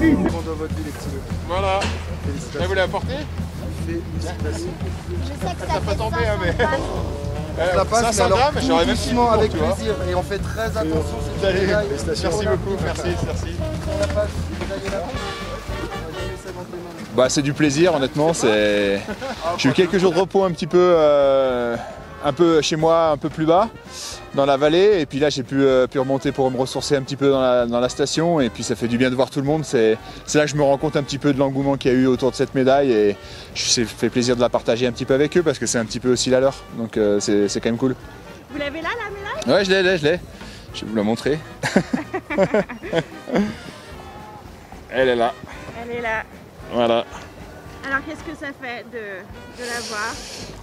dans votre vie, les petits loups. Voilà. Félicitations. vous l'avez apporté Félicitations. Je sais que Ça ça peut fait tomber, 500 hein, mais-. Euh, Ça passe, mais 500 alors grammes, j'aurais même doucement, avec plaisir. Et on fait très attention, Allez. Merci beaucoup, merci, merci. pas là. Bah, c'est du plaisir, honnêtement. C'est... J'ai eu quelques jours de repos un petit peu, euh, un peu chez moi, un peu plus bas, dans la vallée. Et puis là, j'ai pu, euh, pu remonter pour me ressourcer un petit peu dans la, dans la station. Et puis ça fait du bien de voir tout le monde. C'est, là que je me rends compte un petit peu de l'engouement qu'il y a eu autour de cette médaille. Et je ça fait plaisir de la partager un petit peu avec eux parce que c'est un petit peu aussi la leur. Donc euh, c'est, quand même cool. Vous l'avez là, la médaille? Ouais, je l'ai, je l'ai, je l'ai. Je vais vous la montrer. Elle est là. Elle est là. Voilà. Alors, qu'est-ce que ça fait de, la voir?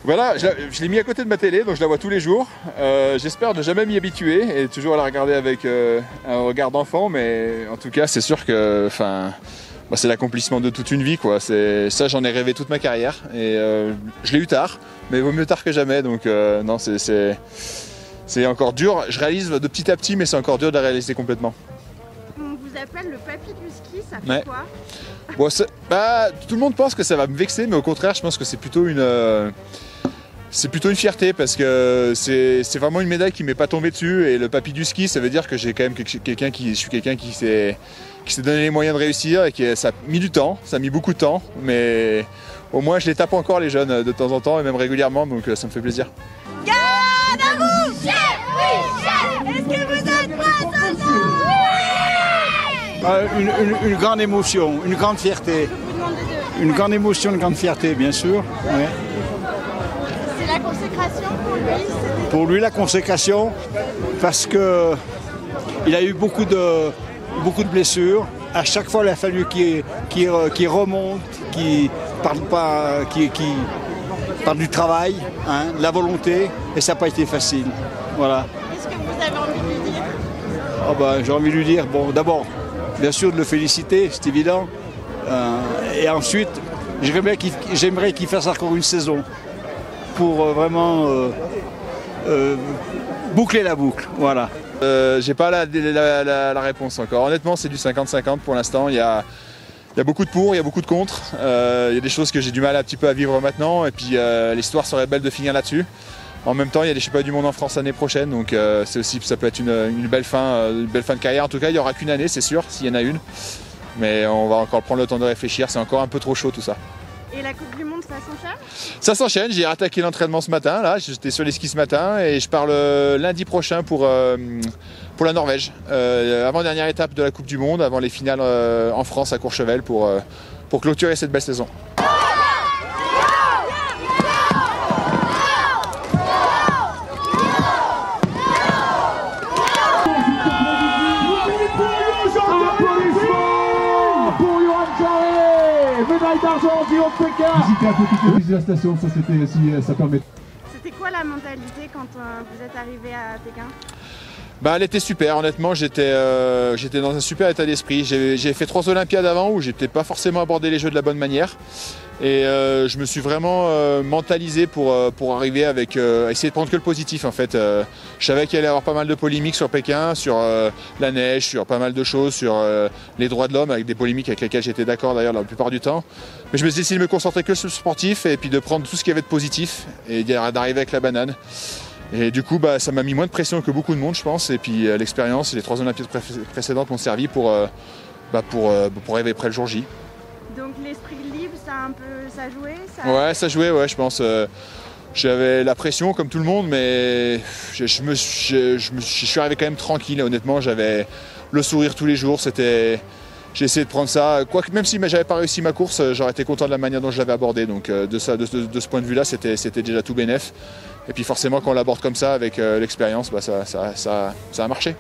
Voilà, je, la- je l'ai mis à côté de ma télé, donc je la vois tous les jours. Euh, J'espère ne jamais m'y habituer et toujours la regarder avec euh, un regard d'enfant, mais en tout cas, c'est sûr que, bah, c'est l'accomplissement de toute une vie, quoi. Ça, j'en ai rêvé toute ma carrière et euh, je l'ai eu tard, mais vaut mieux tard que jamais. Donc non, c'est encore dur. Je réalise de petit à petit, mais c'est encore dur de la réaliser complètement. Appelle le papy du ski, ça fait Ouais. quoi Bon, bah, tout le monde pense que ça va me vexer, mais au contraire, je pense que c'est plutôt une, euh, c'est plutôt une fierté parce que c'est vraiment une médaille qui m'est pas tombée dessus. Et le papy du ski, ça veut dire que j'ai quand même quelqu'un qui, je suis quelqu'un qui s'est, qui s'est donné les moyens de réussir et qui ça a mis du temps, ça a mis beaucoup de temps, mais au moins je les tape encore les jeunes de temps en temps et même régulièrement, donc euh, ça me fait plaisir que vous êtes prêts Euh, une, une- une grande émotion, une grande fierté. Une grande émotion, une grande fierté, bien sûr. ouais. C'est la consécration pour lui Pour lui, la consécration, parce que il a eu beaucoup de, beaucoup de blessures. À chaque fois, il a fallu qu'il qu'il re- qu'il remonte, qu'il parle pas, qu'il qu'il parle du travail, hein, de la volonté, et ça n'a pas été facile. Voilà. Qu'est-ce que vous avez envie de lui dire? Ah ben, J'ai envie de lui dire, bon, d'abord, bien sûr, de le féliciter, c'est évident. Euh, et ensuite, j'aimerais qu'il fasse encore une saison pour euh, vraiment euh, boucler la boucle. Voilà. J'ai pas la, réponse encore. Honnêtement, c'est du 50-50 pour l'instant. Il y a, beaucoup de pour, il y a beaucoup de contre. Il y a des choses que j'ai du mal un petit peu à vivre maintenant. Et puis l'histoire serait belle de finir là-dessus. En même temps, il y a des championnats du monde en France l'année prochaine, donc euh, c'est aussi ça peut être une, une belle fin, euh, une belle fin de carrière. En tout cas, il y aura qu'une année, c'est sûr, s'il y en a une. Mais on va encore prendre le temps de réfléchir. C'est encore un peu trop chaud tout ça. Et la Coupe du Monde, ça s'enchaîne? Ça s'enchaîne, j'ai attaqué l'entraînement ce matin, là, j'étais sur les skis ce matin et je pars le lundi prochain pour, euh, pour la Norvège. Euh, avant-dernière étape de la Coupe du Monde, avant les finales en France à Courchevel pour, pour clôturer cette belle saison. Médaille d'argent du haut de Pékin Visiter un peu toutes les de la station, ça c'était si euh, ça permet. C'était quoi la mentalité quand euh, vous êtes arrivé à Pékin? Bah, elle était super, honnêtement, j'étais euh, dans un super état d'esprit. J'ai fait trois Olympiades avant où j'étais pas forcément abordé les jeux de la bonne manière. Et euh, je me suis vraiment euh, mentalisé pour, euh, pour arriver avec euh, essayer de prendre que le positif en fait. Euh, je savais qu'il allait y avoir pas mal de polémiques sur Pékin, sur la neige, sur pas mal de choses, sur les droits de l'homme, avec des polémiques avec lesquelles j'étais d'accord d'ailleurs la plupart du temps. Mais je me suis essayé de me concentrer que sur le sportif et puis de prendre tout ce qu'il y avait de positif et d'arriver avec la banane. Et du coup, bah, ça m'a mis moins de pression que beaucoup de monde, je pense. Et puis euh, l'expérience et les trois Olympiades pré- précédentes m'ont servi pour, euh, bah, pour, euh, pour arriver près le jour J. Donc l'esprit libre, ça a un peu ça joué ça... Ouais, ça jouait, ouais, je pense. J'avais la pression comme tout le monde, mais je, je me, je, je me- je suis arrivé quand même tranquille. Honnêtement, j'avais le sourire tous les jours. C'était, j'ai essayé de prendre ça. Quoique, même si j'avais pas réussi ma course, j'aurais été content de la manière dont je l'avais abordé. Donc, de, ça, de, de- de ce point de vue-là, c'était, c'était déjà tout bénef. Et puis, forcément, quand on l'aborde comme ça, avec euh, l'expérience, bah, ça, ça, ça, ça a marché.